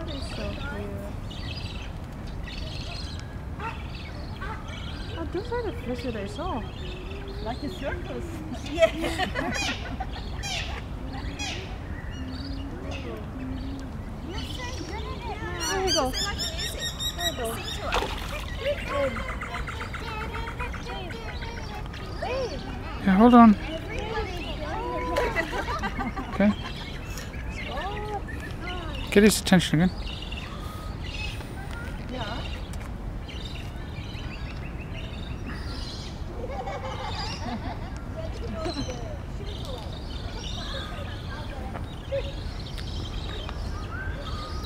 That is so cute. Oh, those are the fish that I saw. Like a circus. There you go. There you go. Yeah, hold on. Okay. Get his attention again.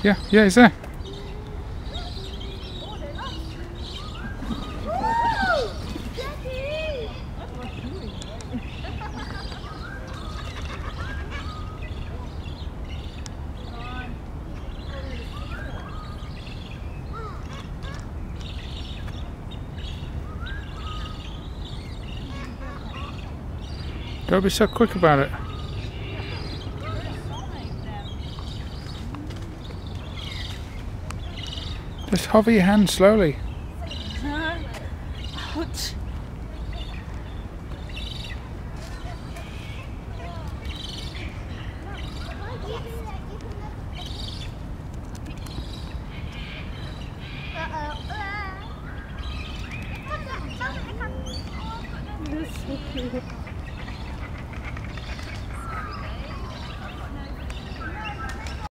Yeah, yeah, he's there. Don't be so quick about it. Just hover your hand slowly. Ouch. That's so cute.